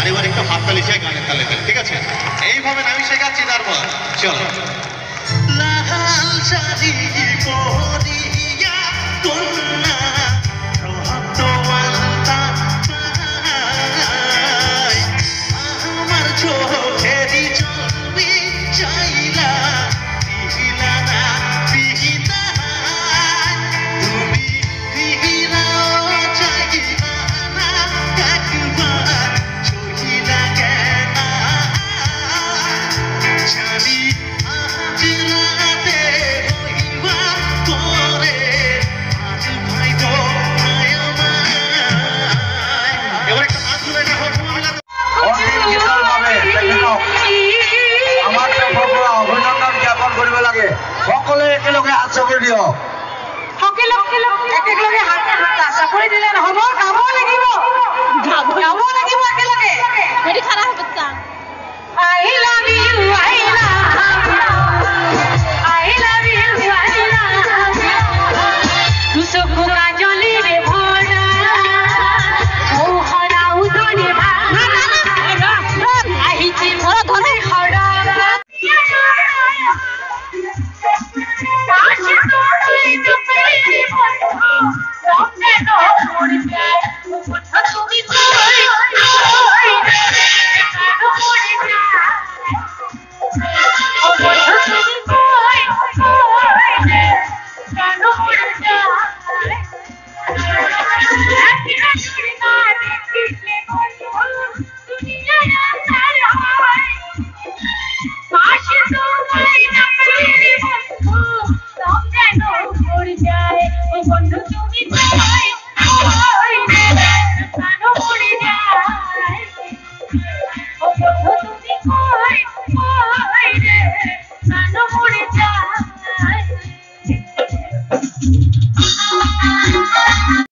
আরেবার একটু হাততালি তালে ঠিক আছে? এইভাবে আমি শেখাচ্ছি তারপর? চলো। লাল শাড়ি পরি আমাক অভিনন্দন জ্ঞাপন কৰিব লাগে সকলোৱে একেলগে হাত চাপৰি দিয়ক সকলে একেলগে হাত চাপৰি দিলে নহ'ব। Corre, corre.